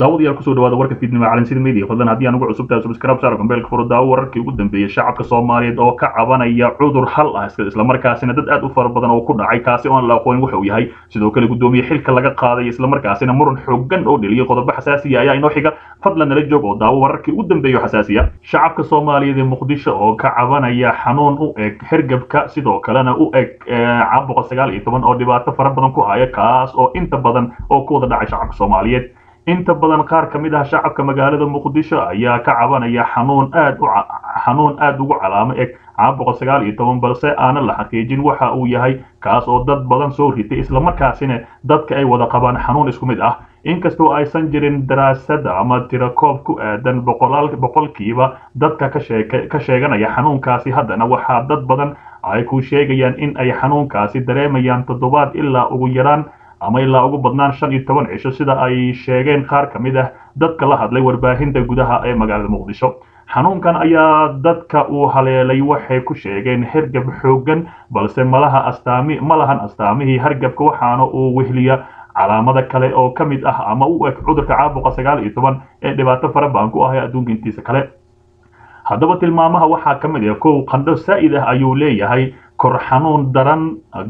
daawadayaal ku soo dhawaada warka fiidnimo calansida media fadlan haddii aan ugu cusub tahay subscribe saar gambeelka furo daawo wararkii ugu dambeeyay shacabka soomaaliyeed oo ka cabanaya cudur hal ah islamarkaasina dad aad u fara badan oo ku dhacay kaasi oo aan la aqoonin waxa uu yahay sidoo kale guddoomiye xilka laga qaaday islamarkaasina muran xoogan oo dheliyay qodobo xasaasiya ayaa inoo xiga fadlan nala joog oo daawo wararkii ugu dambeeya xasaasiya shacabka soomaaliyeed ee muqdisho oo ka cabanaya xanuun u eg hergebka sidoo kalena u eg caabuqa sagaal iyo toban oo dhibaato fara badan ku haya kaas oo inta badan oo ku wada dhacay shacabka soomaaliyeed inta badan qaar ka mid ah shacabka magaalada muqdisho ayaa ka cabanaya xanuun aad u xanuun aad ugu calaamo eg caabuqa sagaal iyo toban balse aanan la xaqiijin waxa uu yahay kaas oo dad badan soo ritay islamarkaasina dadka ay wada qabaan xanuun isku mid ah. Inkastoo aysan jirin daraasada ama tirakoob ku aadan boqolkiiba dadka ka sheeganaya xanuunkaasi haddana waxaa dad badan ay ku sheegayaan in ay xanuunkaasi dareemayaan toddobaad ilaa ugu yaraan ama ilaa ugu badnaan shan iyo toban cisho sida ay sheegeen qaar ka mid ah dadka la hadlay warbaahinta gudaha ee magaalada muqdisho. Xanuunkan ayaa dadka uu haleelay waxay ku sheegeen hergab xooggan balse malaha ma lahan astaamihii hargabka waxaana uu wehliya calaamada kale oo ka mid ah ama u eg cudurka caabuqa sagaal iyo toban ee dhibaato fara badan ku ahay adduunka intiisa kale. Haddaba tilmaamaha waxaa ka mid ah kow qandho saa'id ah ayuu leeyahay kor xanuun daran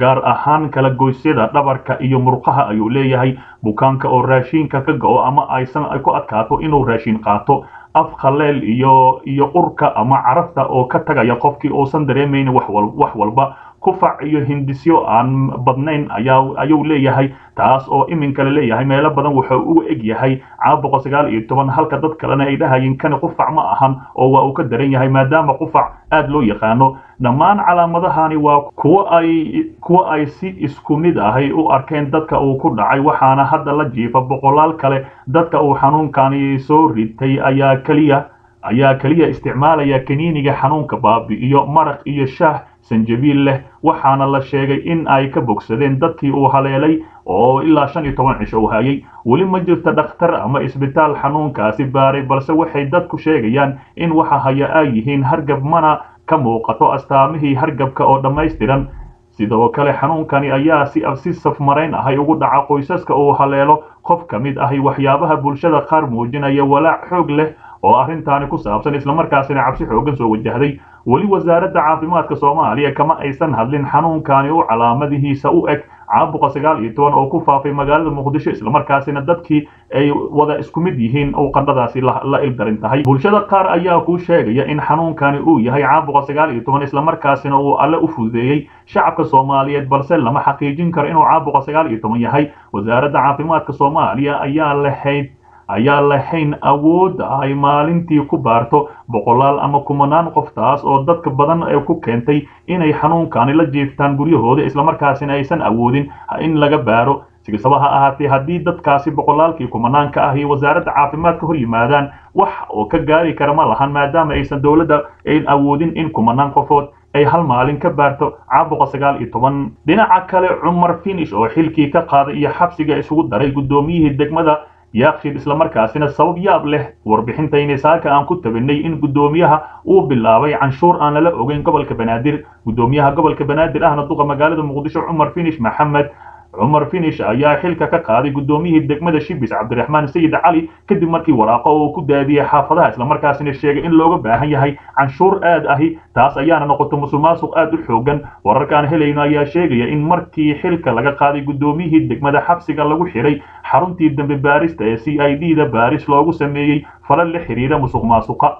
gaar ahaan kala goysyada dhabarka iyo murqaha ayuu leeyahay. Bukaanka oo raashiinka ka go-o ama aysan ku adkaato inuu raashiin qaato af khaleel iyo iyo urka ama carafta oo ka tagaya qofkii uusan dareemaynin wax walba. Kufac iyo hindisyo aan badnayn ayaa ayuu leeyahay taas oo iminka la leeyahay. Meelo badan wuxuu u eg yahay caabuqa sagaal iyo toban halka dad kalena ay dhahayeen kani qufac ma ahan oo waa uu ka daran yahay maadaama qufac aad loo yaqaano. Dhammaan calaamadahani waa kuwo ay kuwo ay si isku mid ahay u arkeen dadka uu ku dhacay waxaana hadda la jiifa boqolaal kale. Dadka uu xanuunkani soo ritay ayaa keliya ayaa keliya isticmaalaya kaniiniga xanuunka baabi'iyo maraq iyo shaah sanjabiil leh. Waxaana la sheegay in ay ka bogsadeen dadkii uu haleelay oo ilaa shan iyo toban cisho u hayay. Weli ma jirto dhakhtar ama isbitaal xanuunkaasi baaray balse waxay dadku sheegayaan in waxa haya ay yihiin hargab mana ka muuqato astaamihii hargabka oo dhammaystiran. Sidoo kale xanuunkani ayaa si si safmarayn ahay ugu dhaca qoysaska uu haleelo. Qof ka mid ahi waxyaabaha bulshada qaar muujinaya walaac xoog leh oo arrintaani ku saabsan islamarkaasina cabsi xoogan soo wajahday weli wasaaradda caafimaadka soomaaliya kama aysan hadlin xanuunkani u calaamadihiisa u eg caabuqa sagaal iyo toban oo ku faafay magaalada muqdisho islamarkaasina dadkii ay wada isku mid yihiin oo qandhadaasi la ildarin tahay bulshada qaar ayaa kuu sheegaya in xanuunkani uu yahay caabuqa sagaal iyo toban islamarkaasina uu alle u fududeeyey shacabka soomaaliyeed balse lama xaqiijin karo inuu caabuqa sagaal iyo toban yahay wasaaradda caafimaadka soomaaliya ayaa lahayd ayaa lahayn awoodda ay maalintii ku baarto boqolaal ama kumanaan qof taas oo dadka badan ee ku keentay inay xanuunkani la jiiftaan guryahooda islamarkaasina aysan awoodin in laga baaro. Sikastaba ha ahaatee haddii dadkaasi boqolaalkii kumanaanka ah iyo wasaaradda caafimaadka hor yimaadaan wax oo ka gaari kara ma lahan maadaama aysan dowladda ayn awoodin in kumanaan qofood ay hal maalin ka baarto. Caabuqa sagaal iyo toban dhinaca kale cumar finish oo xilkii ka qaaday iyo xabsiga isugu daray guddoomiyihii degmada yaaqshid islamarkaasina sabab yaab leh warbixintayni saaka aan ku tabinay in guddoomiyaha uu bilaabay canshuur aan lala ogeyn gobolka banaadir guddoomiyaha gobolka banaadir ahna duqa magaalada muqdisho cumar finish maxamed cumar finish ayaa xilka ka qaaday guddoomiyihii degmada shibis cabdiraxmaan sayid cali kadib markii waraaqo uu ku daadiyey xaafadaha islamarkaasina sheegay in looga baahan yahay canshuur aad ahi taas ayaana noqoto musuqmaasuq aad u xoogan wararkaan helayno ayaa sheegaya in markii xilka laga qaaday guddoomiyihii degmada xabsiga lagu xiray xaruntii dambe baarista ee c i d da baaris loogu sameeyey falal la xiriira musuq maasuqa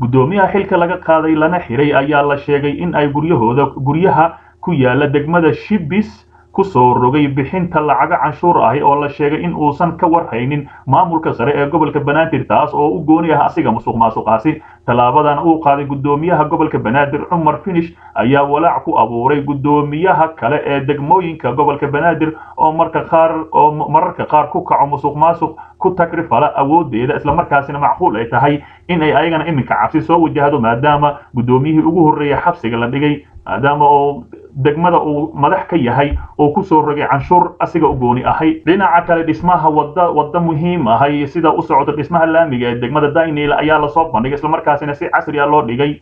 guddoomiyaha xilka laga qaaday lana xiray ayaa la sheegay in ay guryahooda guryaha ku yaalla degmada shibis ku soo rogay bixinta lacaga canshuur ahi oo la sheegay in uusan ka warhaynin maamulka sare ee gobolka banaadir taas oo u gooni ah asiga musuq maasuqaasi. Tallaabadan uu qaaday guddoomiyaha gobolka banaadir cumar finish ayaa walaac ku abuuray guddoomiyaha kale ee degmooyinka gobolka banaadir oo marka qaar oo mararka qaar ku kaco musuq maasuq ku tagrifala awoodeeda islamarkaasina macquul ay tahay in ay ayagana iminka cabsi soo wajahdo maadaama guddoomiyihii ugu horreeya xabsiga la dhigay maadaama oo degmada uu madax ka yahay oo ku soo rogay canshuur asiga u gooni ahay. Dhinaca kale dhismaha wada wadda muhiim ahay sida u socota dhismaha laamiga ee degmada dainil ayaa la soo bandhigay islamarkaasina si casri a loo dhigay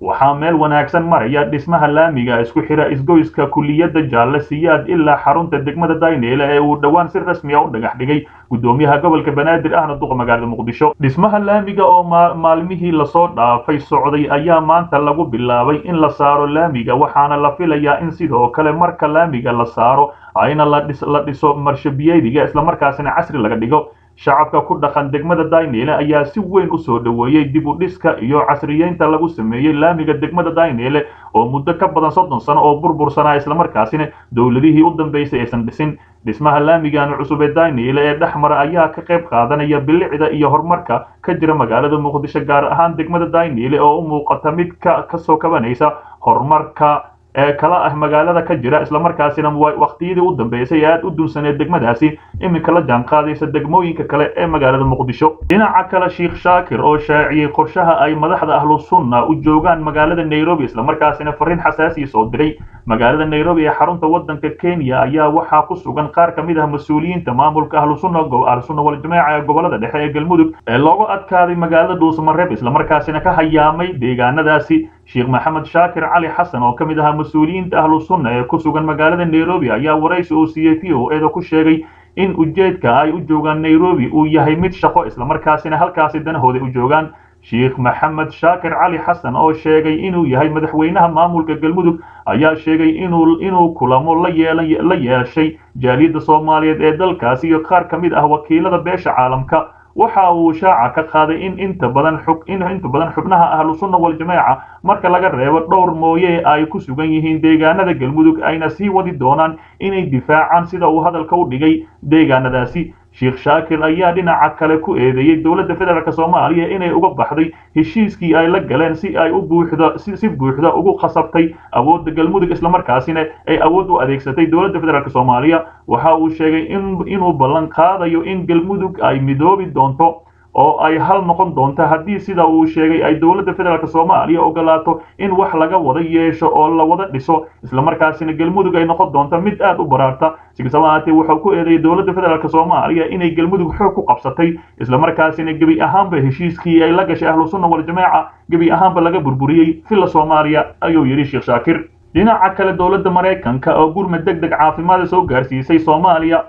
waxaa meel wanaagsan maraya dhismaha laamiga isku xira isgoyska kuliyadda jaalle siyaad ilaa xarunta degmada dayneele ee uu dhowaan si rasmi a u dhagax dhigay. Gudoomiyaha gobolka banaadir ahna duqa magaalada muqdisho. Dhismaha laamiga oo maalmihii la soo dhaafay socday ayaa maanta lagu bilaabay in la saaro laamiga waxaana la filayaa in sidoo kale marka laamiga la saaro ayna la dhiso marshabiyeediga islamarkaasina casri laga dhigo shacabka ku dhaqan degmada daynele ayaa si weyn u soo dhoweeyey dib u dhiska iyo casriyeynta lagu sameeyey laamiga degmada daynele oo muddo ka badan soddon sano oo burbursanaa islamarkaasina dowladihii u dambeysay aysan dhisin. Dhismaha laamigan cusub ee daynele ee dhexmara ayaa ka qayb qaadanaya bilicda iyo horumarka ka jira magaalada muqdisho gaar ahaan degmada daynele oo u muuqata mid ka ka soo kabanaysa horumarka ee kala ah magaalada ka jira islamarkaasina waqtiyadii u dambeysay ee aad u dunsaneed degmadaasi iminka la jaan qaadaysa degmooyinka kale ee magaalada muqdisho. Dhinaca kale sheikh shaakir oo shaaciyey qorshaha ay madaxda ahlu sunna u joogaan magaalada nairobi islamarkaasina fariin xasaasiya soo diray. Magaalada nairobi ee xarunta wadanka kenya ayaa waxaa ku sugan qaar ka mid ah mas'uuliyiinta maamulka ahlu sunna ahlu sunna waljamaaca ee gobollada dhexe ee galmudug ee loogu adkaaday magaalada dhuusamareeb islamarkaasina ka hayaamay deegaanadaasi sheekh maxamed shaakir cali xasan oo ka mid ahaa mas'uuliyiinta ahlu sunna ee ku sugan magaalada nairobi ayaa waraysi uu siiyey v o eeda ku sheegay in ujeedka ay u joogaan nairobi uu yahay mid shaqo islamarkaasina halkaasi danahooda u joogaan. Sheekh maxamed shaakir cali xasan oo sheegay inuu yahay madaxweynaha maamulka galmudug ayaa sheegay inuu kulamo la yeeshay jaaliyadda soomaaliyeed ee dalkaasi iyo qaar ka mid ah wakiilada beesha caalamka waxa uu shaaca ka qaaday in inta badan in inta badan xubnaha ahlu sunna waljamaaca marka laga reebo dhowr mooye ay ku sugan yihiin deegaanada galmudug ayna sii wadi doonaan inay difaacaan sida uu hadalka u dhigay deegaanadaasi sheekh shaakir ayaa dhinaca kale ku eedeeyey dowladda federaalk soomaaliya inay uga baxday heshiiskii ay la galeen si ay u buuxda si buuxda ugu khasabtay awoodda galmudug islamarkaasina ay awood u adeegsatay dowladda federaalk soomaaliya. Waxa uu sheegay in inuu ballan qaadayo in galmudug ay midoobi doonto oo ay hal noqon doonto haddii sida uu sheegay ay dowladda federaalk soomaaliya ogolaato in wax laga wada yeesho oo la wada dhiso islamarkaasina galmudug ay noqon doonto mid aad u baraarta. Sikastaba haatee wuxuu ku eedeeyay dowladda federaalk soomaaliya inay galmudug xoog ku qabsatay islamarkaasina gebi ahaanba heshiiskii ay la gashay ahlu sunna waljamaaca gebi ahaanba laga burburiyey villa soomaaliya ayuu yidhi sheekh shaakir. Dhinaca kale dowladda maraykanka oo gurmad deg deg caafimaada soo gaarsiisay soomaaliya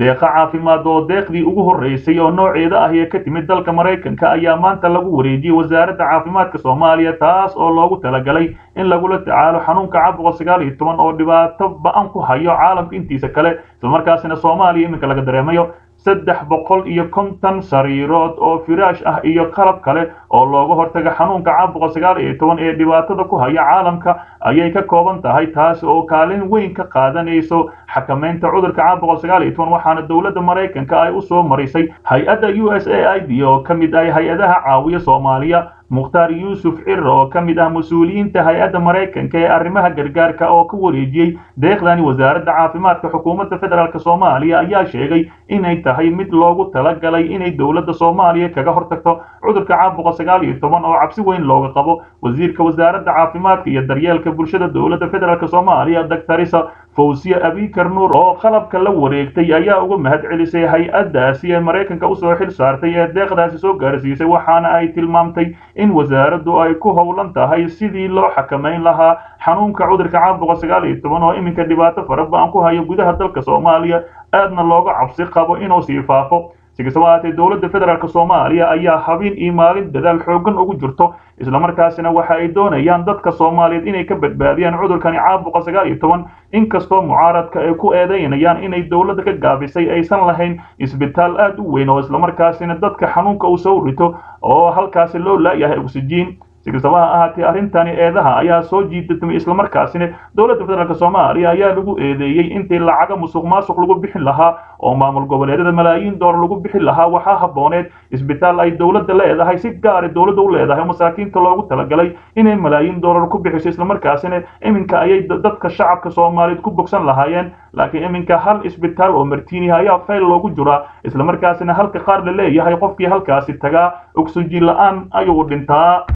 deeqa caafimaad oo deeqdii ugu horreysay oo nooceeda ah ee ka timid dalka maraykanka ayaa maanta lagu wareejiyey wasaaradda caafimaadka soomaaliya taas oo loogu talagalay in lagula tacaalo xanuunka caabuqa sagaal iyo toban oo dhibaato ba'an ku hayo caalamka intiisa kale. Islamarkaasina soomaaliya iminka laga dareemayo saddex boqol iyo konton sariirood oo firaash ah iyo qalab kale oo looga hortaga xanuunka caabuqa sagaal iyo toban ee dhibaatada ku haya caalamka ayay ka kooban tahay taas oo kaalin weyn ka qaadanayso xakamaynta cudurka caabuqa sagaal iyo toban waxaana dowladda maraykanka ay u soo marisay hay'adda u s a i d oo ka mid ah hay'adaha caawiya soomaaliya. Mukhtaar yuusuf ciro oo ka mid ah mas'uuliyiinta hay'adda maraykanka ee arrimaha gargaarka oo ka wareejiyey deeqdani wasaaradda caafimaadka xukuumadda federaalk soomaaliya ayaa sheegay inay tahay mid loogu talagalay inay dowladda soomaaliya kaga hortagto cudurka caabuqa sagaal iyo toban oo cabsi weyn looga qabo. Wasiirka wasaaradda caafimaadka iyo daryeelka bulshada dowladda federaalk soomaaliya doctorisa fawsiye abikar nuur oo qalabka la wareegtay ayaa uga mahad celisay hay'addaasi ee maraykanka u soo xil saartay ee deeqdaasi soo gaarsiisay waxaana ay tilmaamtay in wasaaraddu ay ku howlan tahay sidii loo xakamayn lahaa xanuunka cudurka caabuqa sagaal iyo toban oo iminka dhibaato fara ba'an ku hayo gudaha dalka soomaaliya. Aadna looga cabsi qabo inuu sii faafo si kastaba dowladda federaalk soomaaliya ayaa habeen iyo maalin dadaal xoogan ugu jirto islamarkaasina waxa ay doonayaan dadka soomaaliyeed inay ka badbaadiyaan cudurkani caabuqa sagaal iyo toban. Inkastoo mucaaradka ay ku eedeynayaan inay dowladda ka gaabisay aysan lahayn isbitaal aad u weyn oo islamarkaasina dadka xanuunka uu soo rito oo halkaasi loo laayahay oksijiin si kastaba ha ahaatee arrintani eedaha ayaa soo jiidatmay islamarkaasina dowladda federaalk soomaaliya ayaa lagu eedeeyey intii lacaga musuq maasuq lagu bixin lahaa oo maamul goboleedyada malaayiin doolar lagu bixin lahaa. Waxaa habooneed isbitaal ay dowladda leedahay si gaara dowladda u leedahay oo masaakiinta loogu talagalay inay malaayiin doolar ku bixiso islamarkaasina iminka ayay dadka shacabka soomaaliyeed ku bogsan lahaayeen laakiin iminka hal isbitaal oo martiini ayaa fayl loogu jiraa islamarkaasina halka qaar la leeyahay qofkii halkaasi tagaa oksijiin la'aan ayuu dhintaa